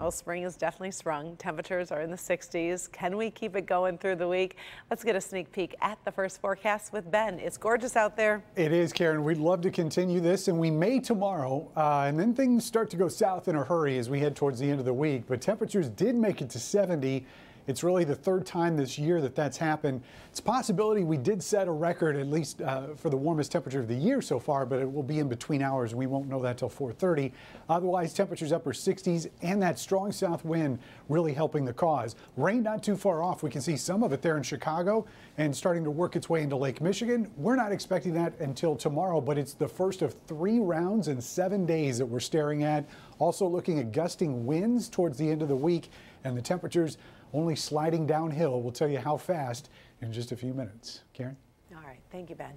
Well, spring is definitely sprung. Temperatures are in the 60s. Can we keep it going through the week? Let's get a sneak peek at the first forecast with Ben. It's gorgeous out there. It is, Karen. We'd love to continue this, and we may tomorrow. Uh, and then things start to go south in a hurry as we head towards the end of the week. But temperatures did make it to 70. It's really the third time this year that that's happened. It's a possibility we did set a record, at least uh, for the warmest temperature of the year so far, but it will be in between hours. We won't know that till 4:30. Otherwise, temperatures upper 60s and that strong south wind really helping the cause. Rain not too far off. We can see some of it there in Chicago and starting to work its way into Lake Michigan. We're not expecting that until tomorrow, but it's the first of three rounds in seven days that we're staring at. Also looking at gusting winds towards the end of the week and the temperatures only sliding downhill. We'll tell you how fast in just a few minutes. Karen? All right. Thank you, Ben.